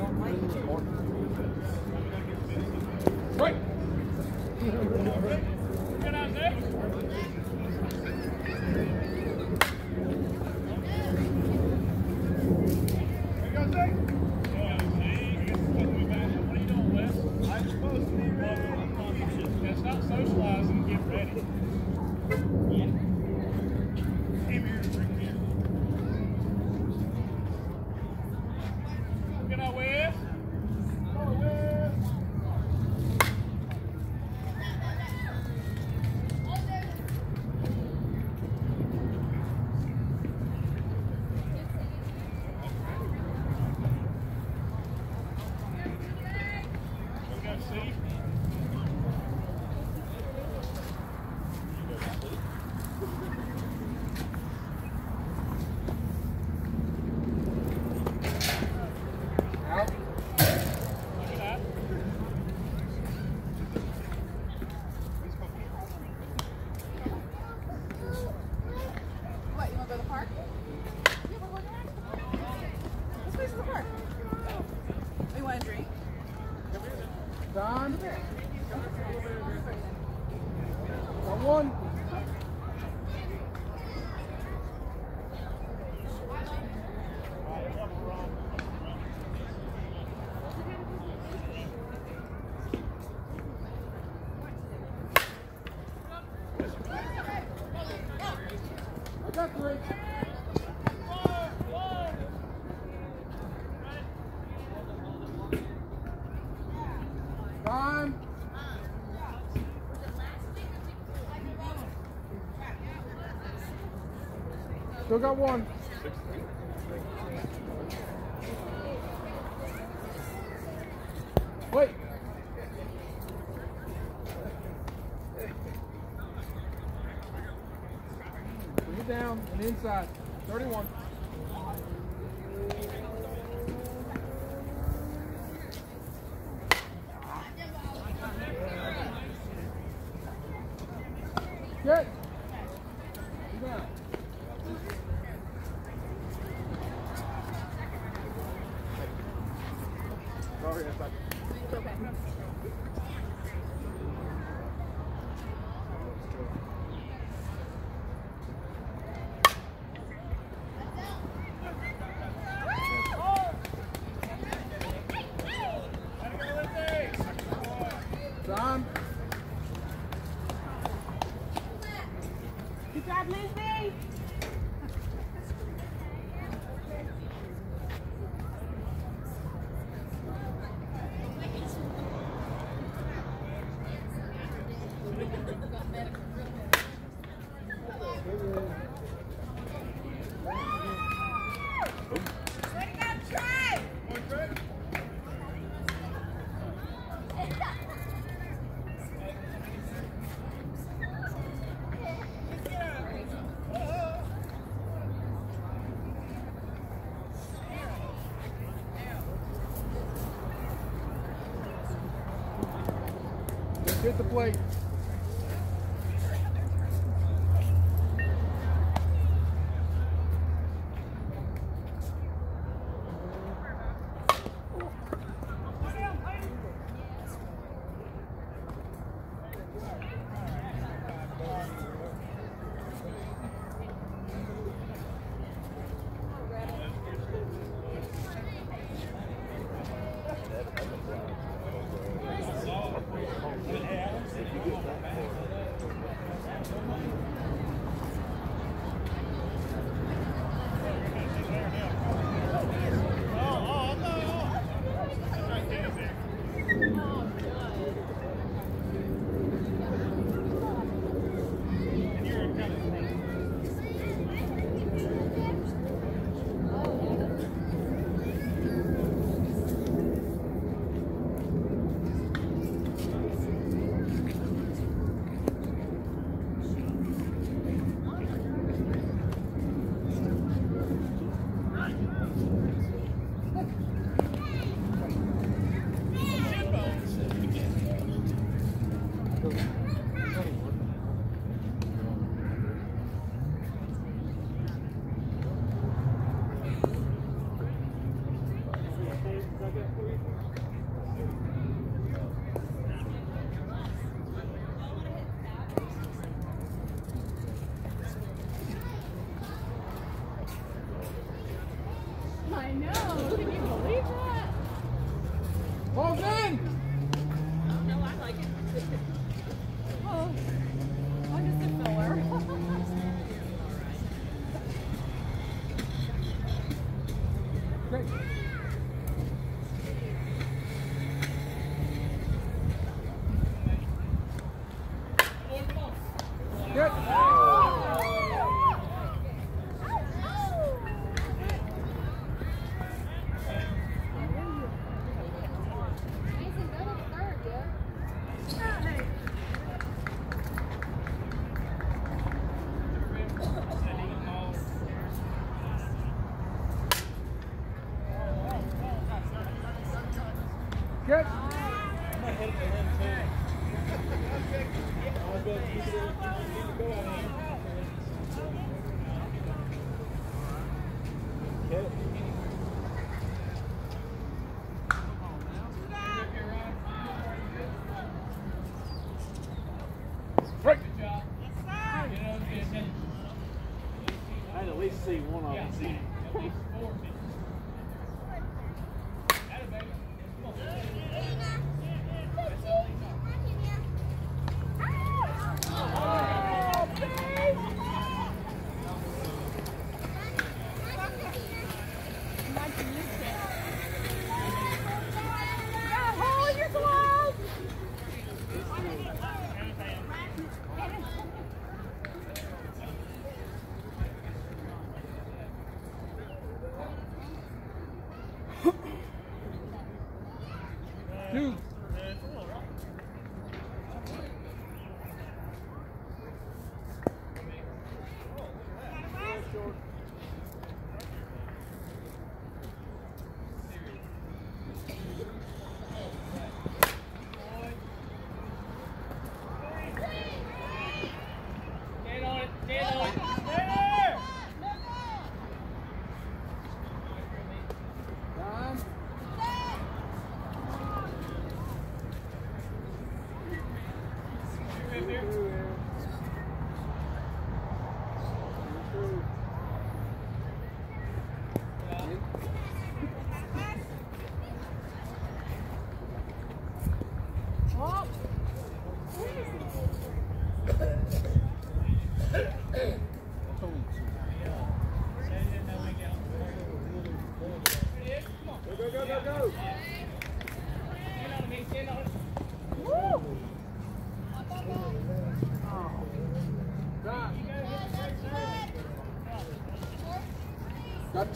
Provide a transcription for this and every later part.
don't like it. Still got one. Wait. Bring it down and inside. 31. Good. Sit down. Sorry, I thought- Don. Good job, Lindsay. Just hit the plate.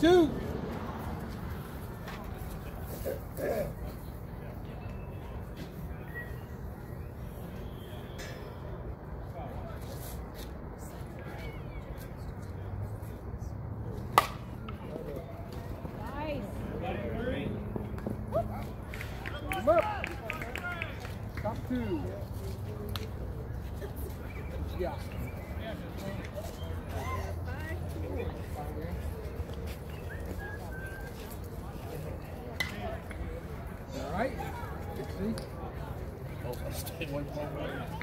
two. Yeah. one point.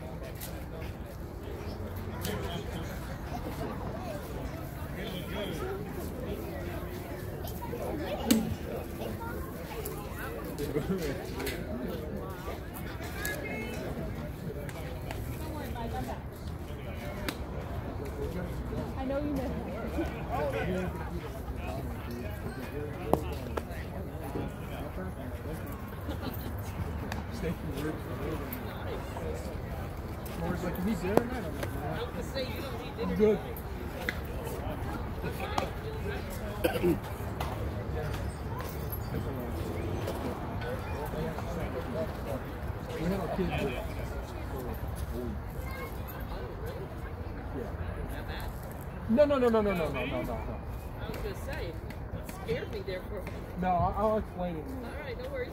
good. we have a kid that. No, no, no, no, no, no, no, no, no. I was going to say, it scared me there for a minute. No, I'll explain it. All right, no worries.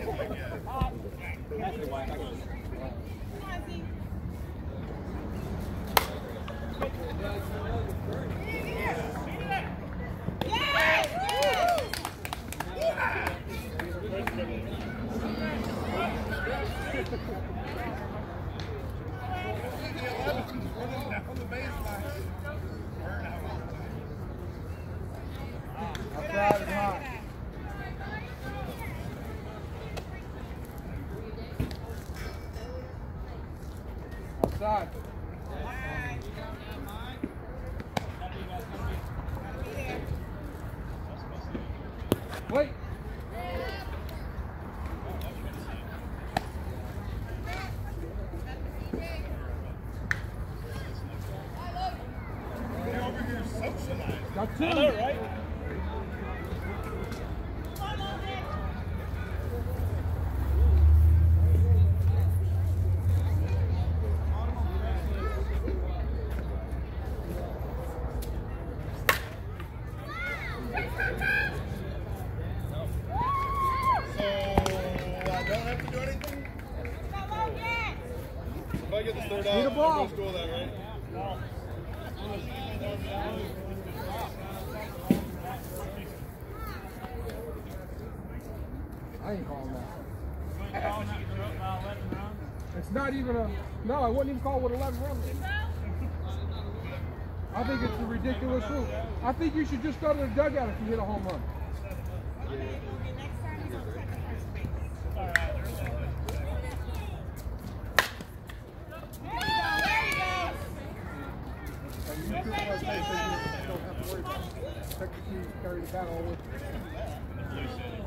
Come on, Z. getting caught with 11 runners. I think it's a ridiculous rule. I think you should just go to the dugout if you hit a home run. Carry the with you.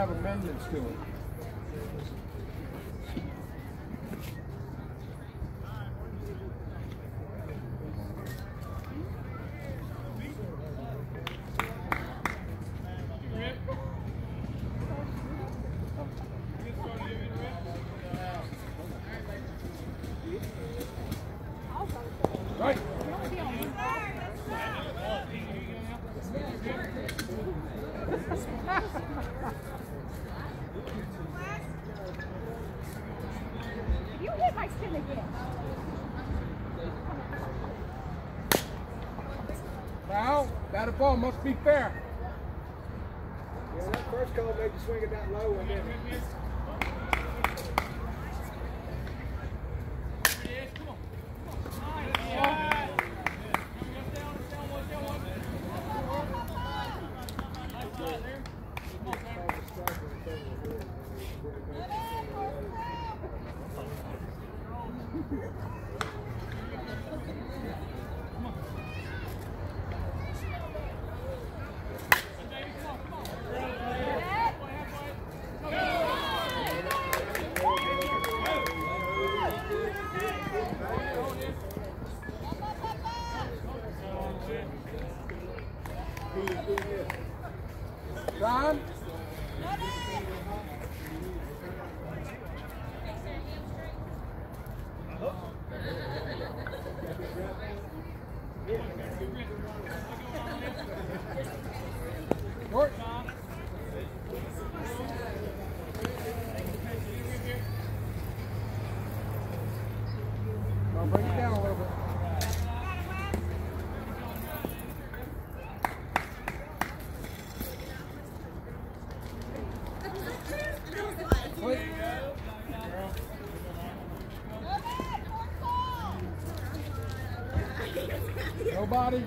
have amendments to it. Right. You hit my skin again. Foul. Batted ball must be fair. Yeah, that first call made you swing it that low and then. Nobody.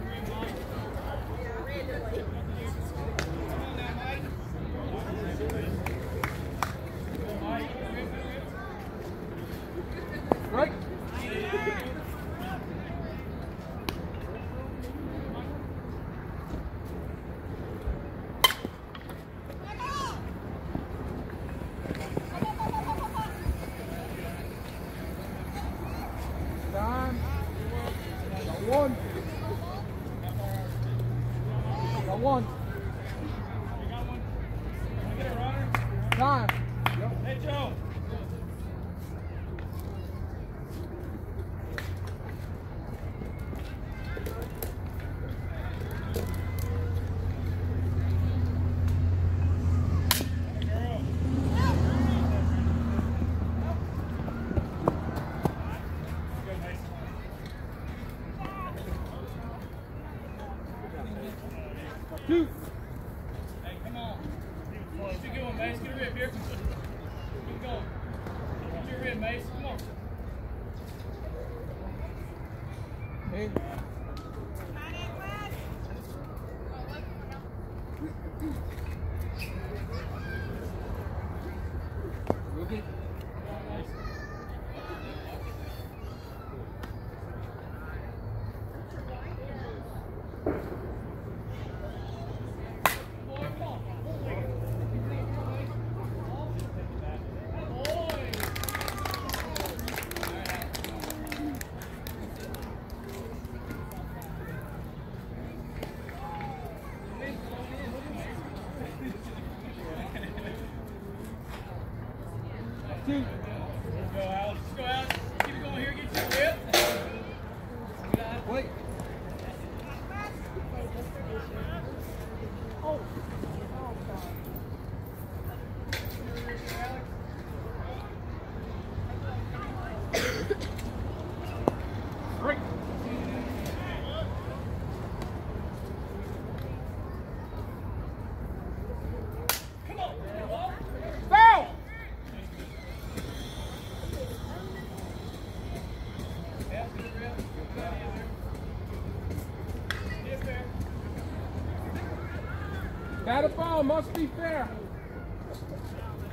Must be fair.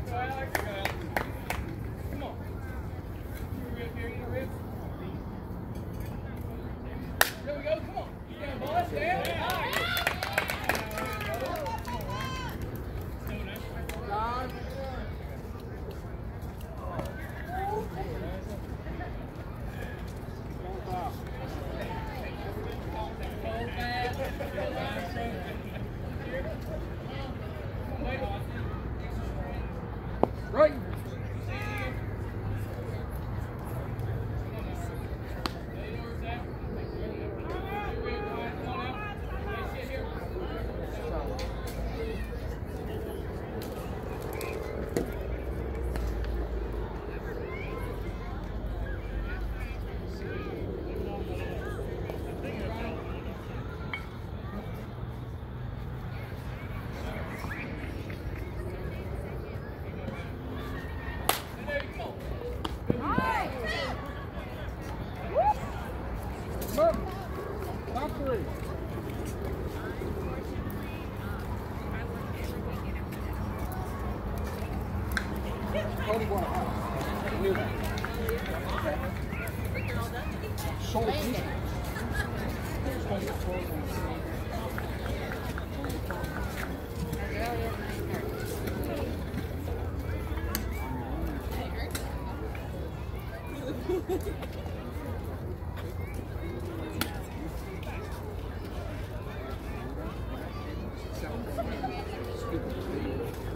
Go, Alex. Go, Alex. Come on. Get your rib here. Get your rib. There we go. Come on. Get down, boys. Down. Nice. Doing it. John. Right. Cody bought a house. Near that. Sold it recently. Supposed to close on the same.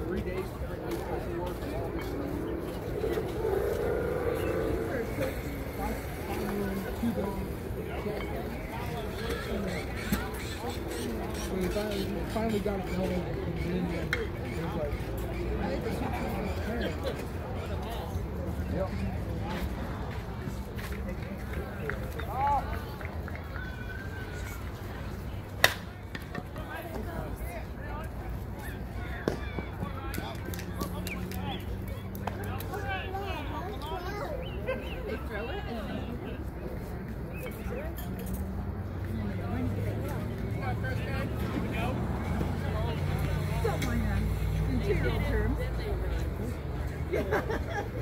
Three days to bring new paperwork and all this stuff. Five, five million, two billion. When he finally, finally got it going, and then he was like, Yep. They throw it and then Don't mind that. In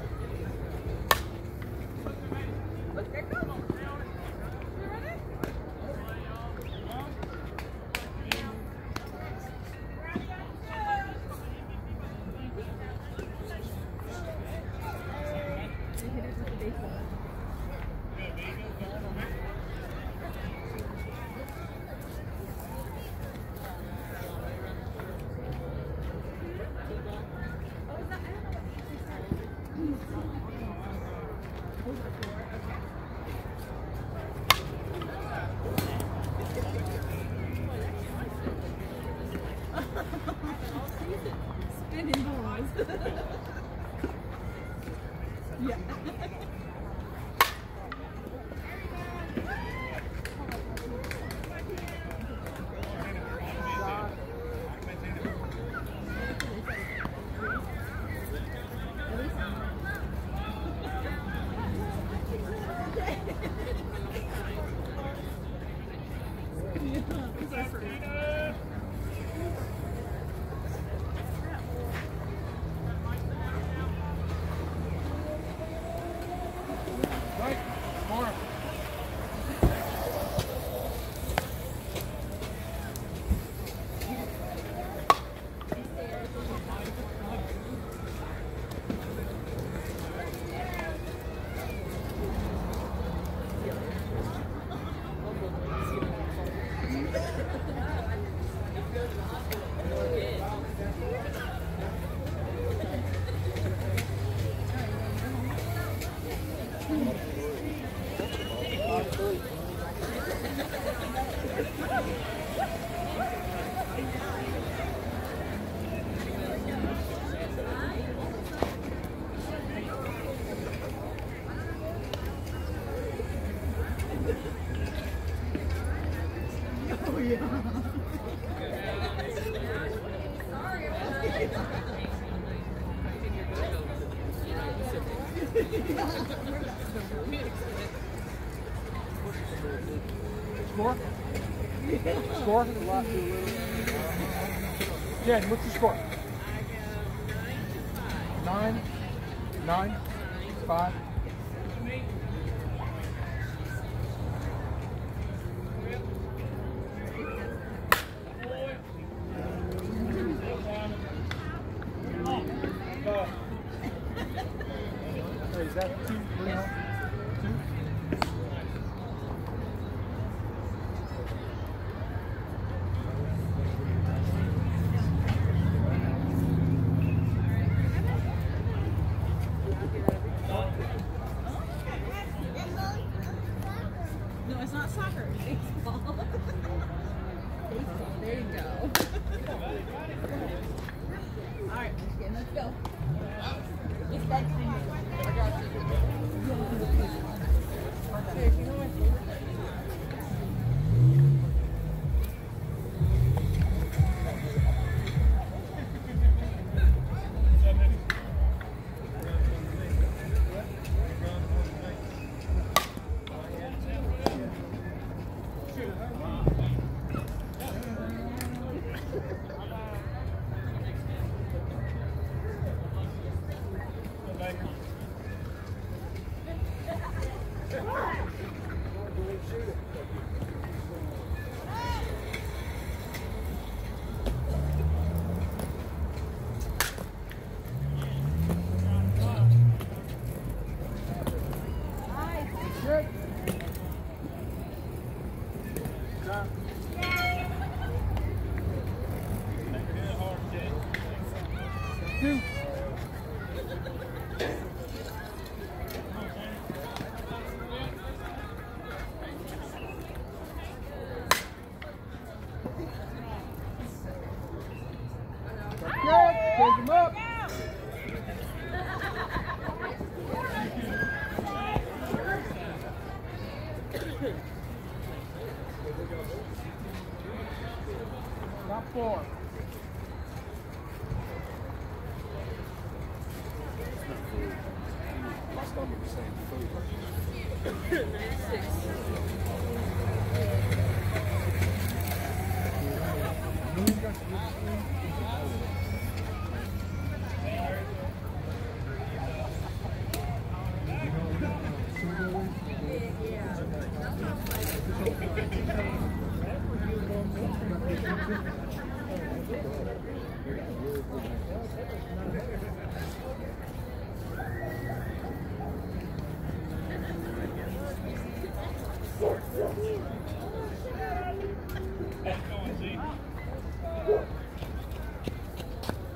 Jen, what's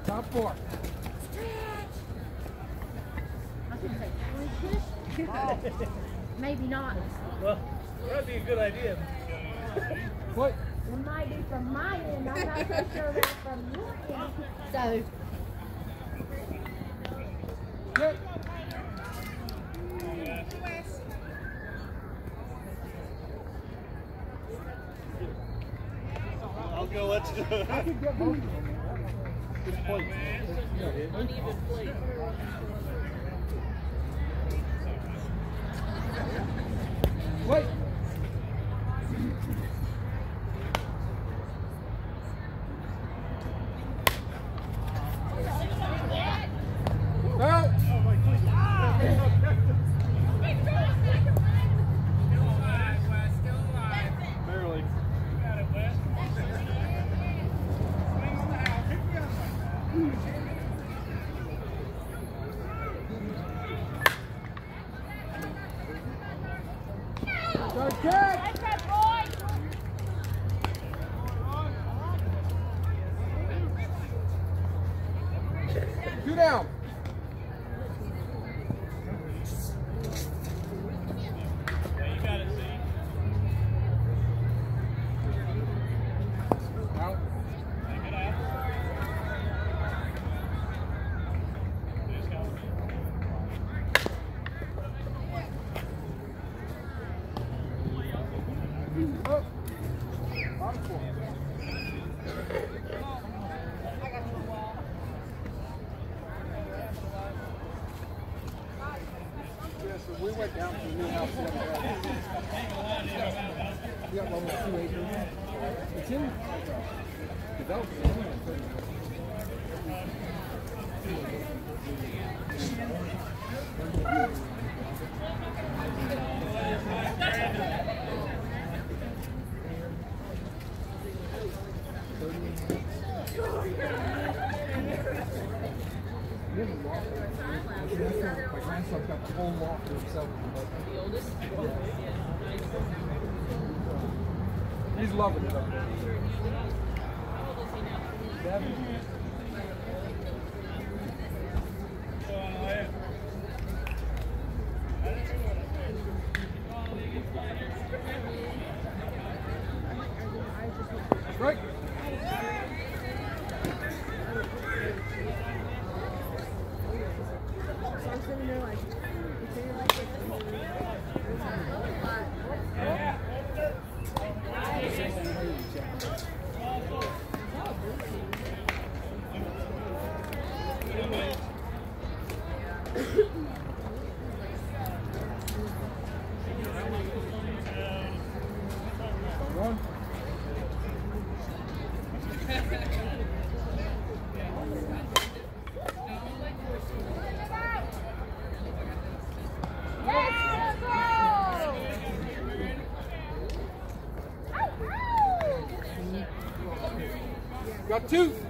Top four. Stretch. Maybe not. Well, that'd be a good idea. so. I'll go, let's do it. This. Uneven plate. Got two.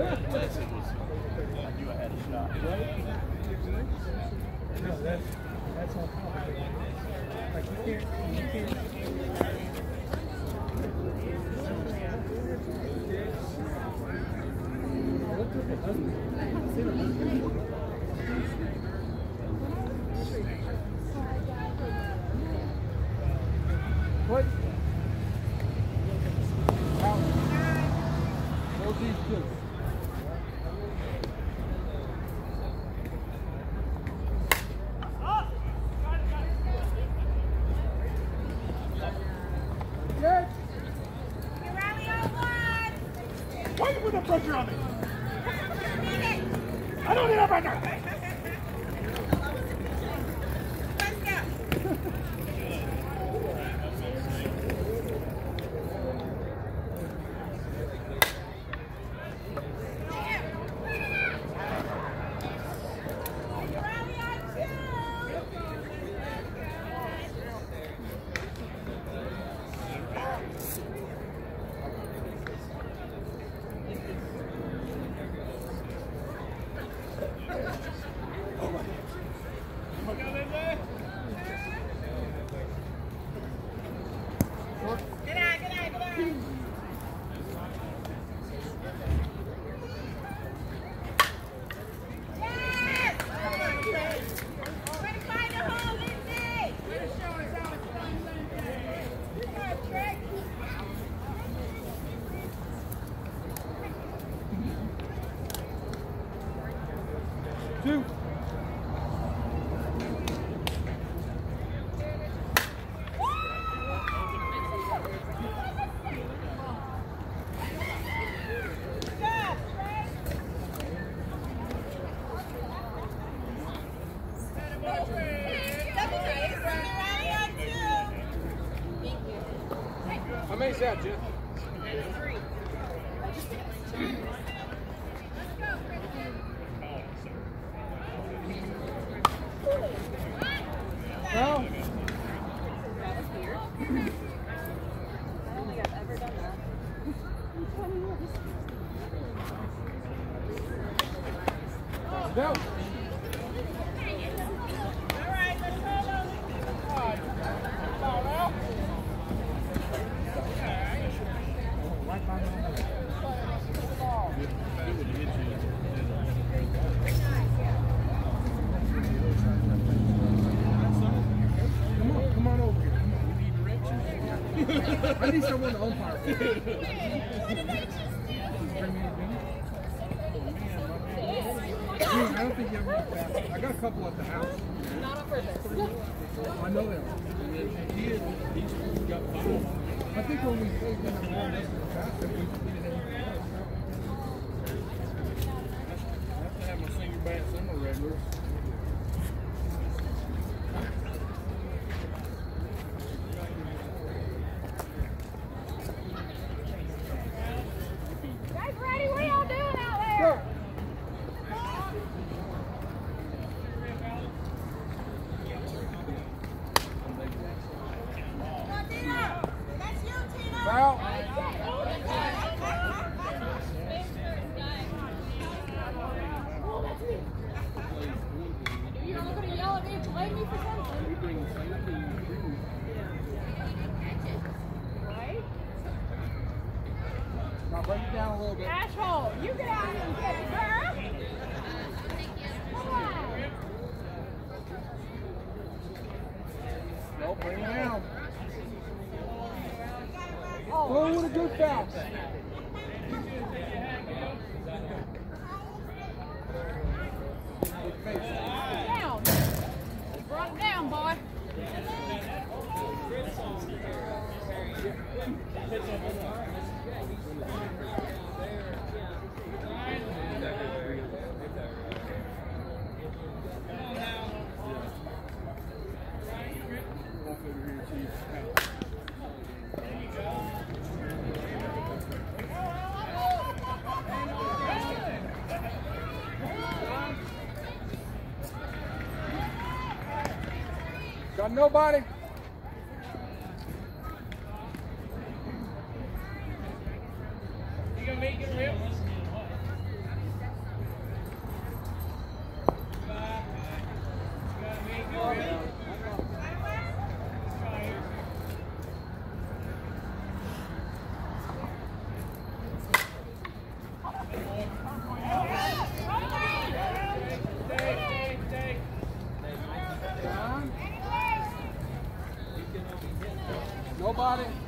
I knew I had a shot. two. Nobody? Nobody?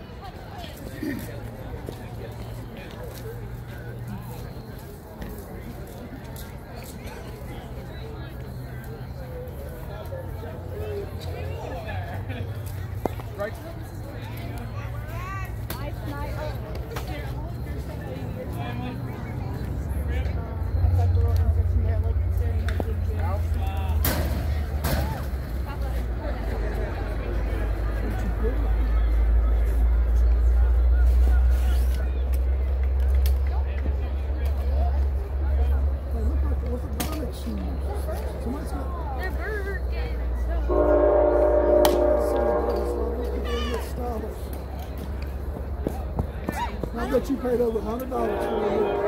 paid over $100 for you.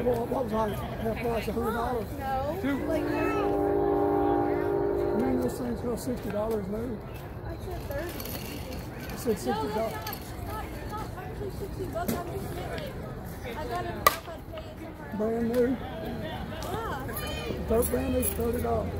Well, what was I, half price, $100? No. Two. Like, things cost $60 new. I said 30 I said $60. No, it's not, it's not actually 60 bucks. I'm just kidding. I got it, I pay it. Brand new? Yeah. Third brand new, $30.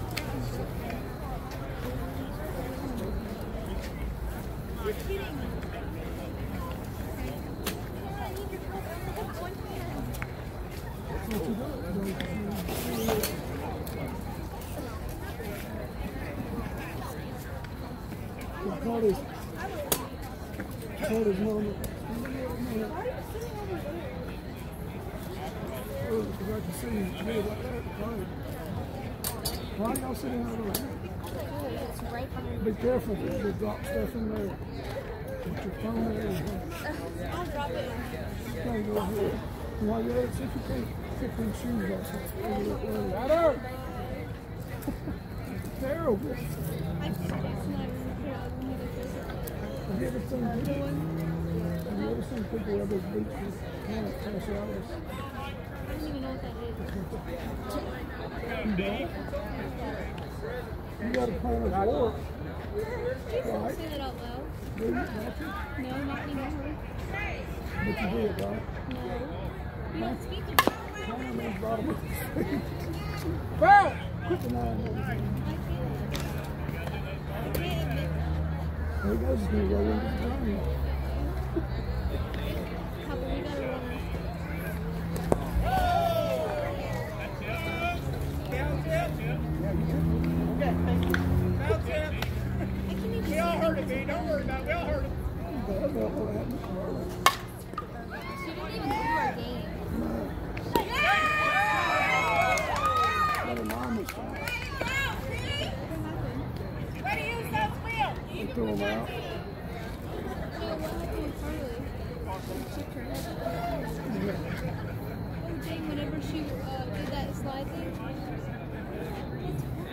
I'm sure that's. You're kidding me. Yeah, I need your help. I only have one hand. He called his, called his mom. Why are you sitting over there? Oh, because I can see you really like that. Right. Why are y'all sitting over there? It's Be careful, you drop stuff in there. Put your phone there. I'll drop it. Can't go ahead. And at it, if you can't pick them shoes off. Maybe that way. Got. Terrible. I'm just not even here. I'll need to visit. Have you ever seen people? Have you ever seen people wear those boots with kind of pass out? I don't even know what that is. You got a plan war. Say Right. that out loud. No, not anymore. But you did, right? No. You don't speak to me. Bottom of the street. Foul. Put the nine on the I it. I can't admit There he goes, the ground. how Oh, Jane, whenever she uh, did that slide thing.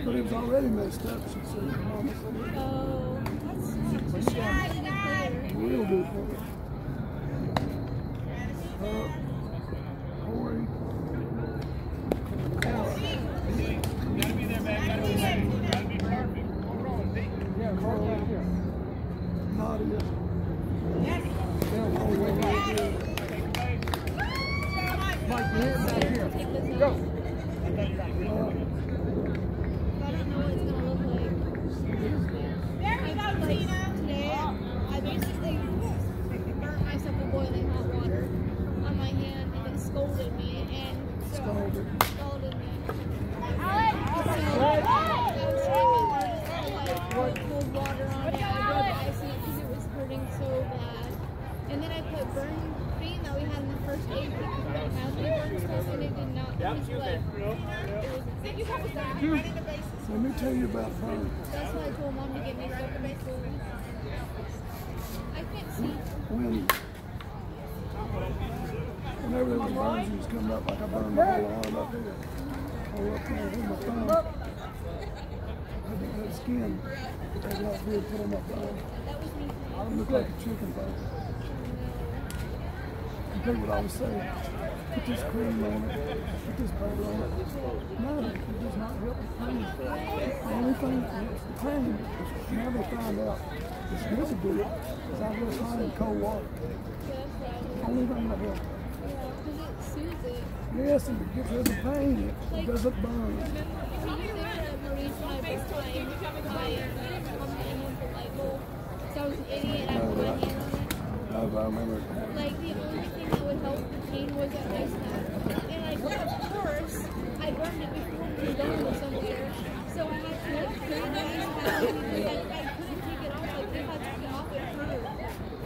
But it was already messed up, she said. Mama said, Oh, that sucks. She's a really good player. Real good player. Uh, Corey. Gotta be there, man. Gotta be there. Gotta be perfect. Yeah, Carl right here. Nadia. Yeah, all the way right here. Mike, you're here, back here. Take this Go. out. I don't know what it's gonna look like. There we go, Tina. Today, I basically burnt myself with boiling hot water on my hand, and it scolded me, and so Scalded. scalded me. So, I was trying my hardest to like put cold water on it. I rubbed ice in it because it was hurting so bad. And then I put burn cream that we had in the first aid kit because we don't have any burn stuff, and it did not. It was like, it was Let me tell you about burn. that's why I told mom to get me stuff in the school. I can't see. When, there was burns, he was coming up like I burned my whole arm up here. Or up there with my thumb. I didn't have skin. Take it off put on my thumb. That. I look like a chicken thing. You think what I was saying? Put this cream on it, put this powder on it. No, it does not help the pain. The only thing that helps the pain is now find out it's it is I just in cold water. Was. Only thing that helps. Yes, and it gets rid of the pain. It doesn't burn. Remember, were you there at Marie's my birthday? My mom and Uncle Michael. So I was an idiot and I put my hand on it. No, but I remember. Like the only thing that would help the pain was an ice pack. And like of course, I burned it before we were going somewhere. So I had to like put an ice pack because like I couldn't take it off. Like if I took it off, it hurt.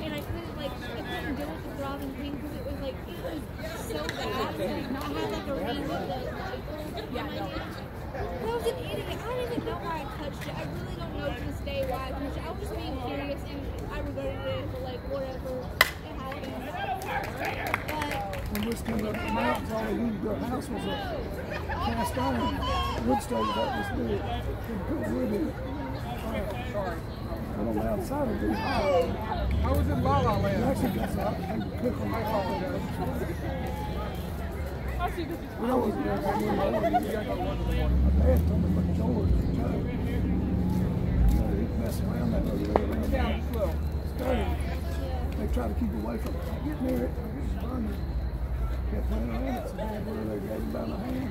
And I couldn't like I couldn't deal with the throbbing pain because it was like it was so bad. Like, I had like a ring with the Michael in my hand. I was an idiot. I don't even know why I touched it. I really don't know to this day why I touched it. I was just being curious and I regretted it, but like whatever. It happened. But When we came up the mountains, all they used their house was a cast iron wood stove that was big. They put wood in it. And on the outside of it. I was in La La It Land. actually gets hot and cook on the top of it. When I was there, I remember I was there. My dad told me about George and Joe. You know, around that around there. Down slow. They try to keep away from it. I get near it, I get burned. Kept playing around it, so went over there, grabbed him by the hand.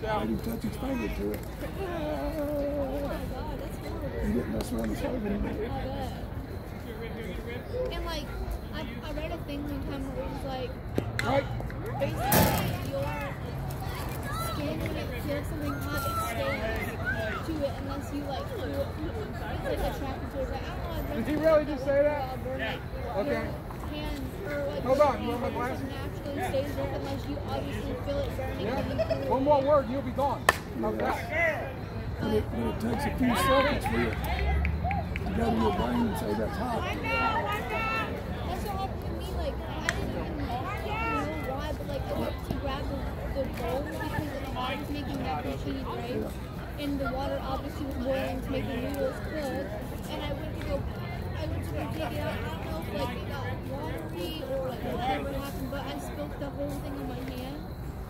Made him touch his finger to it. oh my god, that's horrible. He didn't mess around the stove anymore. I bet. And like, I, I read a thing one time where it was like, Right? basically your skin when it feels something hot, it stays to it unless you like do it. It's like attracted to it. Like, I don't know. I read Did he something really just say that? uh, burning Okay. Your hand or like Hold on, you want my hand glasses? naturally stays there unless you obviously feel it burning. Yeah. through One more word, and you'll be gone. How's that? But it, but it takes a few seconds for it to go to your brain and say that's hot. That's what happened to me. Like, I didn't even I know why, but like, I went to grab the, the bowl because I was making mac and cheese, right? And the water obviously was boiling to make the noodles cook. And I went to go, I went to go take it out. I don't know if like it got watery or like whatever happened, but I spilled the whole thing on my hand.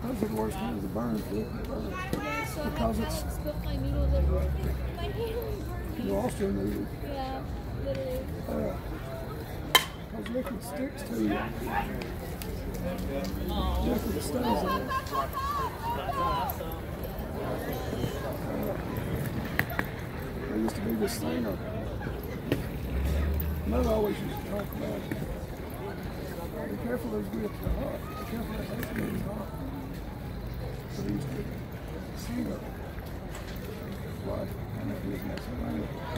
Those are the worst kinds of burns. Rick. Burns. Yeah, so Because I, I it's- like spilled my noodles everywhere. My hand was burning. You lost your noodles. Yeah, literally. Uh, because liquid sticks to you. Liquid stays there. There used to be this uh, Mother always used to talk about it. Be careful those grits are hot. Be careful that ice cream is hot. So they used to sing it. Why? And it was messing around.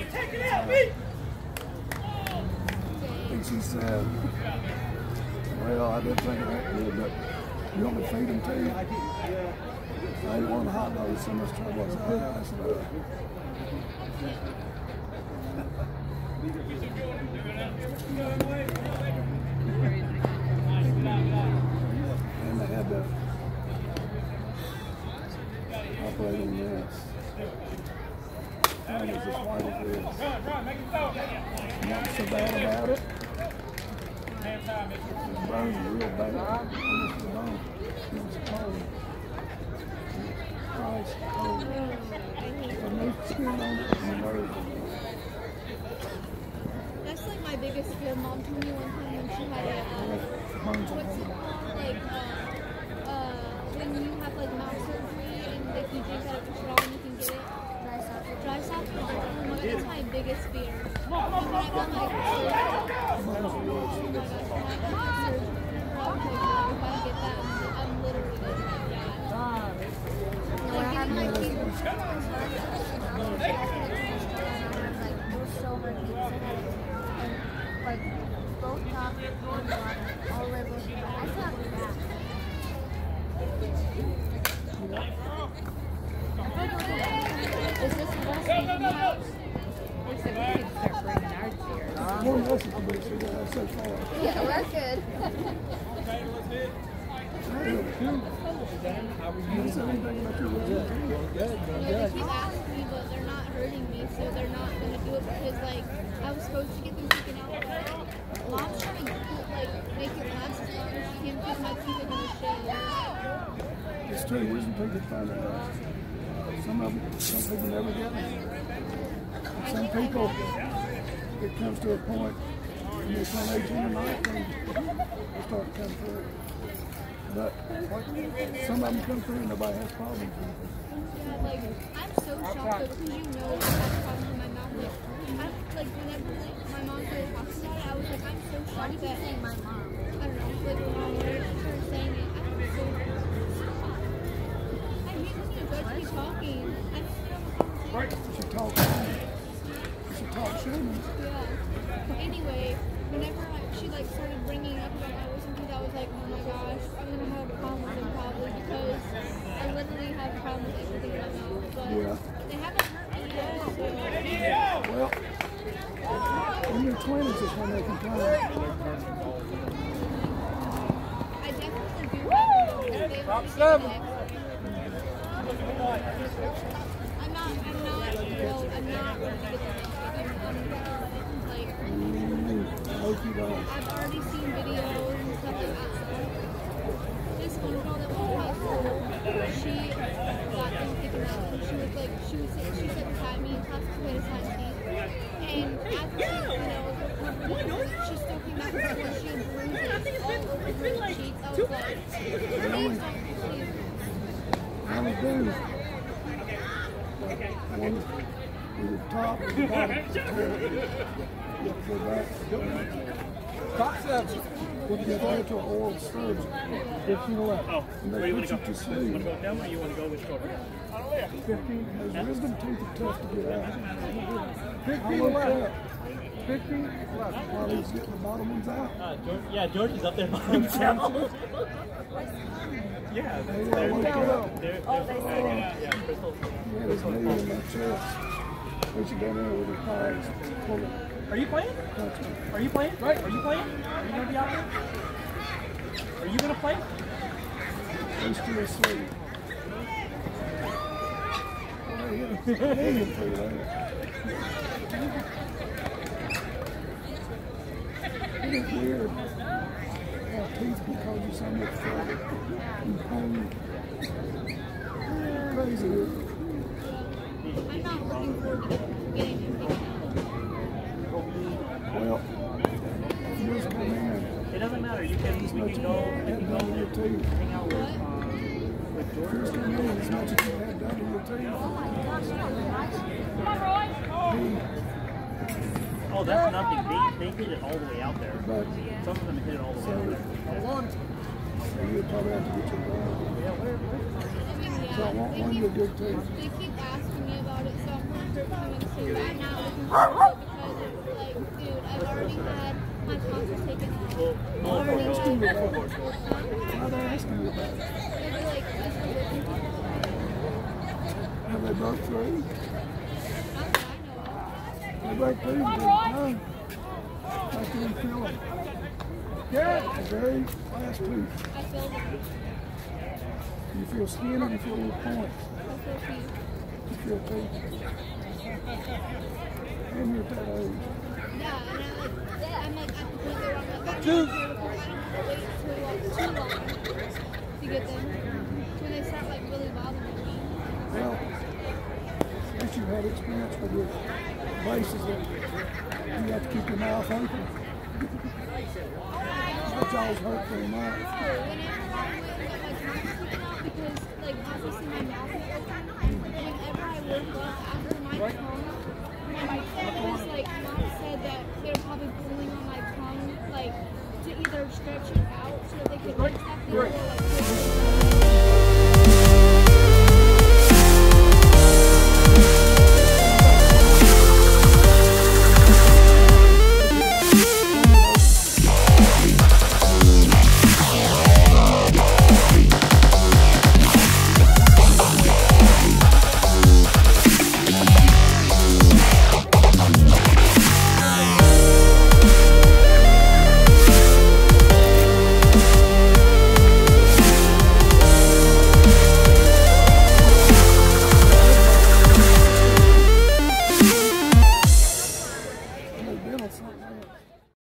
It and she said, well, I didn't think of that but you want me to feed them to you? I ate one hot dog with so much trouble. I said, oh, yeah. I said, all right. And they had to operate on this. Mine was as white as this. Run, run, make it go. Not so bad about it. Damn time, It burned real bad. Almost to the bone. It was cold. Ice cold. Skin on it and the nerves. That's like my biggest fear. Mom told me one time when she had a, uh, what's it called? Like, uh, uh, when you have like mouth surgery and like you drink out of a straw and you can get it. Dry sock. Dry sock. Oh my god, that's my biggest fear. And when I got my surgery, oh my gosh, when I got my surgery, probably if I get that, I'm, I'm literally gonna die. Like, getting my teeth like both top and bottom, all the way both back. I still have the back. Is this the best Go, go, go, go. We said we could start bringing our chairs. One lesson for me, so that's so far. Yeah, we're good. Hey, you said anything about your wisdom? No, they keep asking me, but they're not hurting me, so they're not gonna do it because like I was supposed to get them taken out. but Mom's trying to like make it last as she can because my teeth are gonna shake. It's true, wisdom people find it out. Some of them, some people never get them. Some people, it comes to a point when they turn 18 or 19, they start to come through. But some of them come through and nobody has problems with it. Yeah, like I'm so shocked though because you know I have problems in my mouth. Like, I, like whenever like my mom started talking about it, I was like, I'm so shocked that Say my mom. I don't know, like when my mom started saying it, I was so I hate when you guys keep talking. I just don't have a conversation. You should talk, you should talk shamans. Yeah. Anyway, whenever I, she like started bringing up about my wisdom teeth, I was like, oh my gosh, I'm gonna have a problem with them probably because I literally have a problem with everything in my mouth. But Yeah. they haven't hurt me yet, so Well, in their 20s is when they can turn. I definitely do have them. They Top I've already seen videos and stuff like them taken like, she was she me. And after you her cheeks. Please. I was doing one with the top and the bottom. Go back. Top seven. Would get there to an oral surgeon. Fifteen eleven. Oh, And where they you want put to you go? to You sleep. want to go down or you want to go with over? Fifteen, those wisdom teeth are tough to get out. I Fifteen woke eleven. up picked him while he was getting the bottom ones out. Uh, George, yeah, George is up there by himself. yeah, they're, woke up. they're, Oh, they're, they uh, said- yeah, Crystal. He had his knee in my chest. But you got in with thighs. Are you playing? Are you playing? Right? Are you playing? Are you gonna be out there? Are you gonna play? He's still is weird how teeth cause you so much trouble and pain. Crazy. it? I'm not looking forward to getting him taken out. Well, years ago, man, It doesn't matter. You can we can go we had can go done your teeth. hang out with um, with George. Years ago, man, as much as you had done to your teeth. Oh, that's nothing. They they hit it all the way out there. But Some of them hit it all the way out there. So you'd probably have to get your dog. I mean, So I yeah, want they one keep, of your good teeth. they keep asking me about it, so I'm not going to say that I'm not looking it because, like, dude, I've already had my tonsils taken out. Oh, oh, well, no, already no, had, no, no, no, no. Why they asking you about it? maybe, like, just for looking for it. Have they broke through? Not that I know of. They break through. I can feel it. Yeah, very last tooth. I feel them. You feel skin or you feel little points? I feel teeth. You feel teeth. And you're at that age. Yeah, and I, like, I'm like the point I'm like, I I to wait too long, to get them. When they start like really bothering me. Well, once you've had experience with your braces, you have to keep your mouth open. That always hurt very much. Whenever I went and got my tonsils taken out, because like obviously my mouth is whenever I woke up after my tongue, my therapist like mom said that they're probably pulling on my tongue like to either stretch it